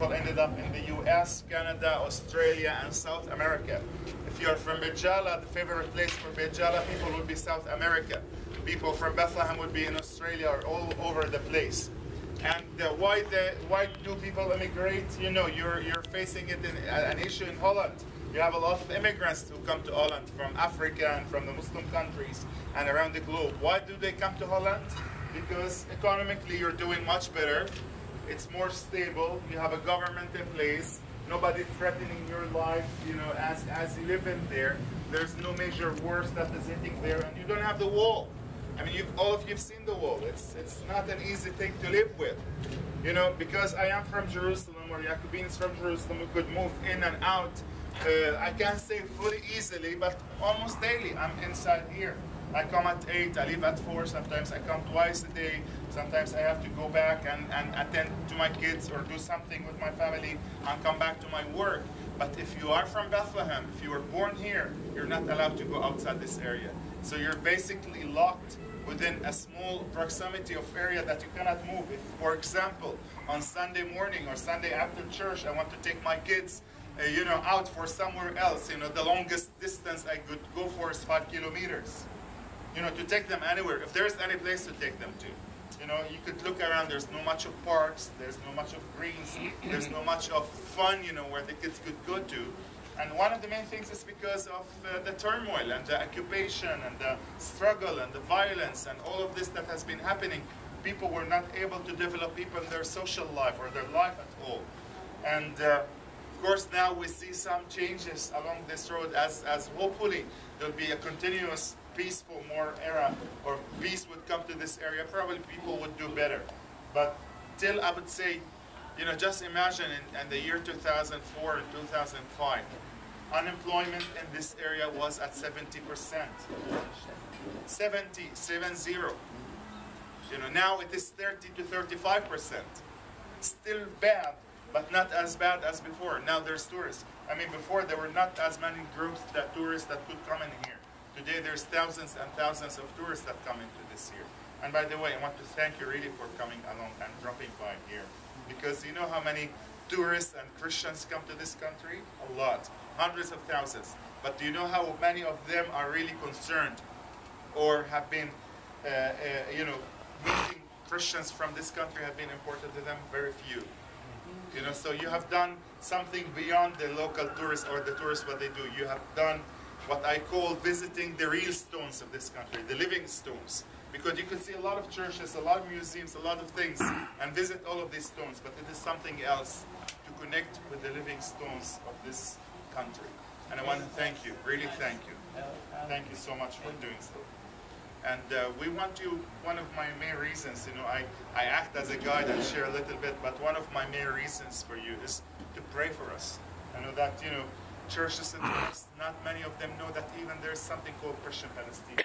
people ended up in the US, Canada, Australia, and South America. If you're from Beit Jala, the favorite place for Beit Jala people would be South America. People from Bethlehem would be in Australia or all over the place. And uh, why, the, why do people immigrate? You know, you're, you're facing it in, uh, an issue in Holland. You have a lot of immigrants who come to Holland from Africa and from the Muslim countries and around the globe. Why do they come to Holland? Because economically you're doing much better it's more stable. You have a government in place. Nobody threatening your life, you know, as, as you live in there. There's no major wars that is hitting there, and you don't have the wall. I mean, you've, all of you've seen the wall. It's, it's not an easy thing to live with. You know, because I am from Jerusalem, or Yacobians from Jerusalem, who could move in and out. Uh, I can't say fully easily, but almost daily. I'm inside here. I come at 8, I leave at 4, sometimes I come twice a day, sometimes I have to go back and, and attend to my kids or do something with my family and come back to my work. But if you are from Bethlehem, if you were born here, you're not allowed to go outside this area. So you're basically locked within a small proximity of area that you cannot move. If, for example, on Sunday morning or Sunday after church, I want to take my kids uh, you know, out for somewhere else, you know, the longest distance I could go for is five kilometers you know, to take them anywhere. If there's any place to take them to, you know, you could look around. There's no much of parks. There's no much of greens. There's no much of fun, you know, where the kids could go to. And one of the main things is because of uh, the turmoil and the occupation and the struggle and the violence and all of this that has been happening. People were not able to develop even their social life or their life at all. And uh, of course, now we see some changes along this road as, as hopefully there'll be a continuous peaceful more era or peace would come to this area, probably people would do better. But still, I would say, you know, just imagine in, in the year 2004 and 2005, unemployment in this area was at 70%. 70, 70. You know, now it is 30 to 35%. Still bad, but not as bad as before. Now there's tourists. I mean, before there were not as many groups that tourists that could come in here. Today there's thousands and thousands of tourists that come into this year. And by the way, I want to thank you really for coming along and dropping by here. Because you know how many tourists and Christians come to this country? A lot. Hundreds of thousands. But do you know how many of them are really concerned or have been, uh, uh, you know, meeting Christians from this country have been important to them? Very few. You know, so you have done something beyond the local tourists or the tourists what they do. You have done what I call visiting the real stones of this country, the living stones. Because you can see a lot of churches, a lot of museums, a lot of things, and visit all of these stones, but it is something else to connect with the living stones of this country. And I want to thank you, really thank you. Thank you so much for doing so. And uh, we want you, one of my main reasons, you know, I, I act as a guide and share a little bit, but one of my main reasons for you is to pray for us. I know that, you know, churches in the West, not many of them know that even there's something called Christian Palestine.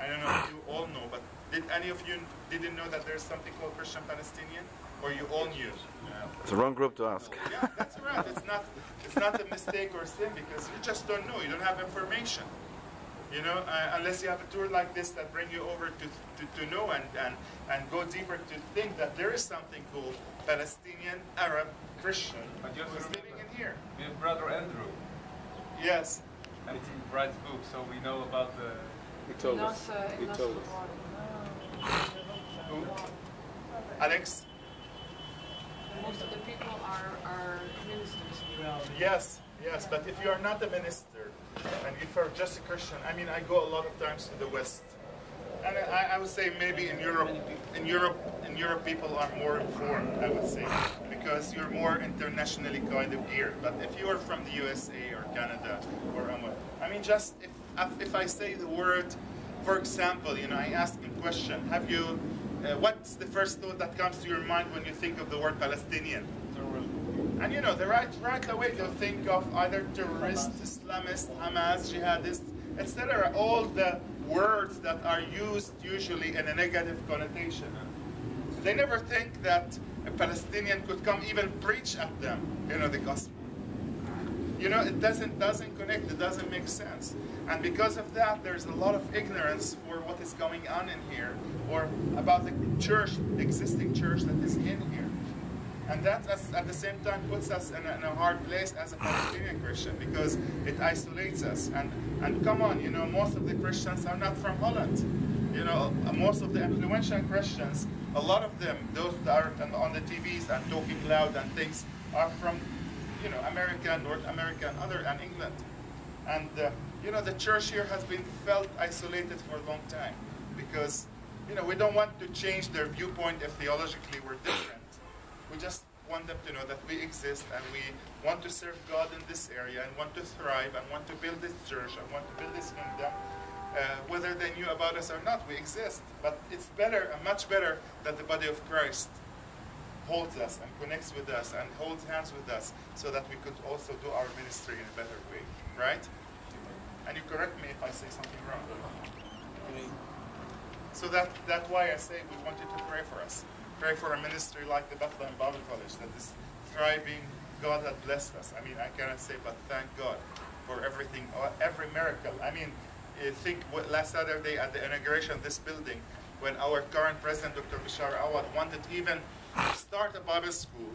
I don't know if you all know, but did any of you didn't know that there's something called Christian Palestinian, or you all knew? Yeah. It's the wrong group to ask. Yeah, that's right. It's not. It's not a mistake or sin because you just don't know. You don't have information. You know, uh, unless you have a tour like this that bring you over to, to, to know and, and, and go deeper to think that there is something called Palestinian Arab Christian who's living in here. We have brother Andrew. Yes. And he writes books, so we know about the. He told us. Uh, he told us. Who? Alex? Most of the people are, are ministers. Yes, yes, but if you are not a minister and if you're just a Christian, I mean, I go a lot of times to the West. And I, I would say maybe in Europe, in Europe, in Europe, people are more informed. I would say because you're more internationally kind of geared. But if you are from the USA or Canada or um, I mean, just if if I say the word, for example, you know, I ask a question. Have you? Uh, what's the first thought that comes to your mind when you think of the word Palestinian? And you know, the right right away they'll think of either terrorist, Islamist, Hamas, jihadist, etc. All the words that are used usually in a negative connotation. They never think that a Palestinian could come even preach at them, you know, the gospel. You know, it doesn't doesn't connect, it doesn't make sense. And because of that, there's a lot of ignorance for what is going on in here, or about the church, the existing church that is in here. And that at the same time puts us in a, in a, hard place as a Palestinian Christian because it isolates us. And, and come on, you know, most of the Christians are not from Holland. You know, most of the influential Christians, a lot of them, those that are on the TVs and talking loud and things, are from, you know, America, North America, and other, and England. And, uh, you know, the church here has been felt isolated for a long time because, you know, we don't want to change their viewpoint if theologically we're different. We just want them to know that we exist and we want to serve God in this area and want to thrive and want to build this church and want to build this kingdom. Uh, whether they knew about us or not, we exist. But it's better and much better that the body of Christ holds us and connects with us and holds hands with us so that we could also do our ministry in a better way. Right? And you correct me if I say something wrong. So that, that's why I say we want you to pray for us. Pray for a ministry like the Bethlehem Bible College that is thriving. God has blessed us. I mean, I cannot say but thank God for everything, uh, every miracle. I mean, I think last Saturday at the inauguration of this building, when our current president, Dr. Bishara Awad, wanted even start a Bible school,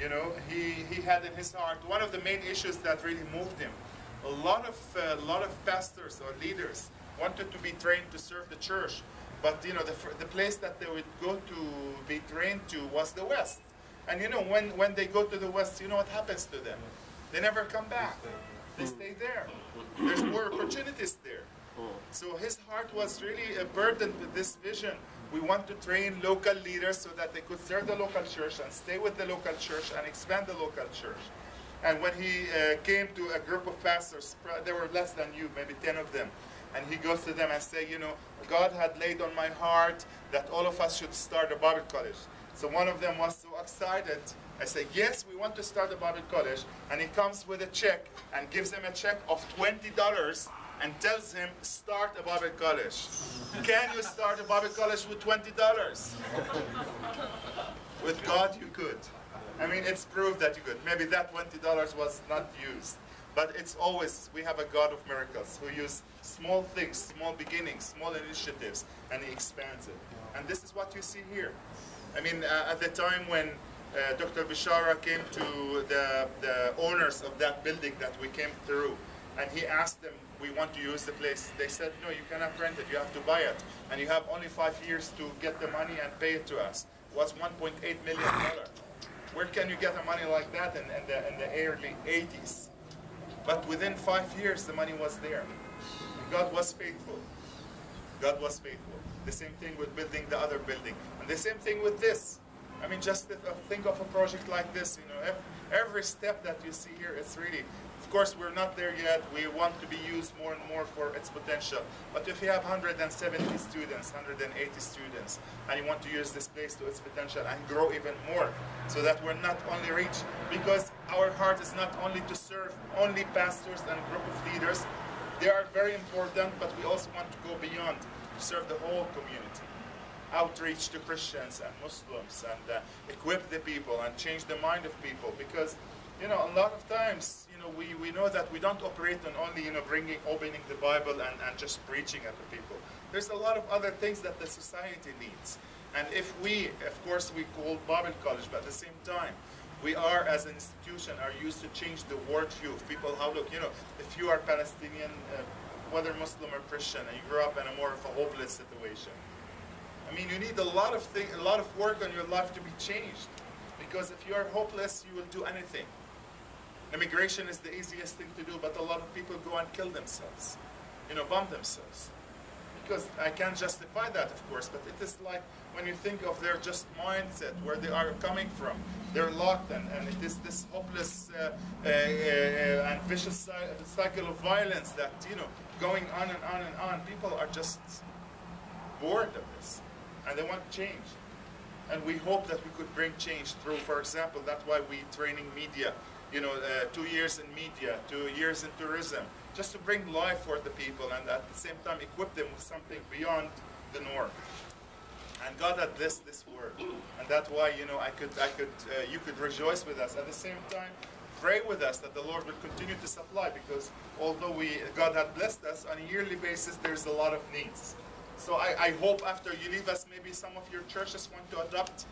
you know, he, he had in his heart one of the main issues that really moved him a lot of uh, a lot of pastors or leaders wanted to be trained to serve the church, but you know the, the place that they would go to trained to was the West. And you know when when they go to the West, you know what happens to them? They never come back. They stay there. There's more opportunities there. So his heart was really a burden with this vision. We want to train local leaders so that they could serve the local church and stay with the local church and expand the local church. And when he uh, came to a group of pastors, there were less than you, maybe 10 of them, and he goes to them and say, you know, God had laid on my heart that all of us should start a Bible college. So one of them was so excited. I said, yes, we want to start a Bible college. And he comes with a check and gives him a check of $20 and tells him, start a Bible college. Can you start a Bible college with $20? with God, you could. I mean, it's proof that you could. Maybe that $20 was not used. But it's always, we have a God of miracles who uses small things, small beginnings, small initiatives, and he expands it. And this is what you see here. I mean, uh, at the time when uh, Dr. Bishara came to the, the owners of that building that we came through, and he asked them, we want to use the place. They said, no, you cannot rent it, you have to buy it. And you have only five years to get the money and pay it to us. Was $1.8 million. Where can you get a money like that in, in, the, in the early 80s? But within five years, the money was there. God was faithful. God was faithful. The same thing with building the other building. And the same thing with this. I mean, just uh, think of a project like this. You know, every step that you see here, it's really of course, we're not there yet. We want to be used more and more for its potential. But if you have 170 students, 180 students, and you want to use this place to its potential and grow even more, so that we're not only rich, because our heart is not only to serve only pastors and group of leaders. They are very important, but we also want to go beyond to serve the whole community outreach to Christians and Muslims and uh, equip the people and change the mind of people because you know a lot of times know, we, we know that we don't operate on only, you know, bringing, opening the Bible and, and just preaching at the people. There's a lot of other things that the society needs. And if we, of course, we call Bible college, but at the same time, we are, as an institution, are used to change the worldview of people, how look, you know, if you are Palestinian, uh, whether Muslim or Christian, and you grew up in a more of a hopeless situation, I mean, you need a lot of thing, a lot of work on your life to be changed. Because if you are hopeless, you will do anything. Immigration is the easiest thing to do, but a lot of people go and kill themselves, you know, bomb themselves. Because I can't justify that, of course, but it is like when you think of their just mindset, where they are coming from, they're locked, and, and it is this hopeless uh, uh, uh, and vicious cycle of violence that, you know, going on and on and on. People are just bored of this, and they want change. And we hope that we could bring change through, for example, that's why we training media you know, uh, two years in media, two years in tourism, just to bring life for the people and at the same time equip them with something beyond the norm. And God had blessed this word, and that's why you know I could, I could, uh, you could rejoice with us. At the same time, pray with us that the Lord will continue to supply, because although we God had blessed us on a yearly basis, there's a lot of needs. So I, I hope after you leave us, maybe some of your churches want to adopt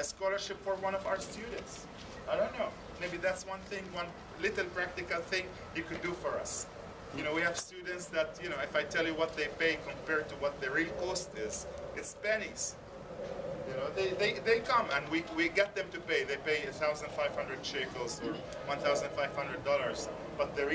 a scholarship for one of our students. I don't know. Maybe that's one thing, one little practical thing you could do for us. You know, we have students that, you know, if I tell you what they pay compared to what the real cost is, it's pennies. You know, they, they, they come and we, we get them to pay. They pay 1,500 shekels or $1,500, but the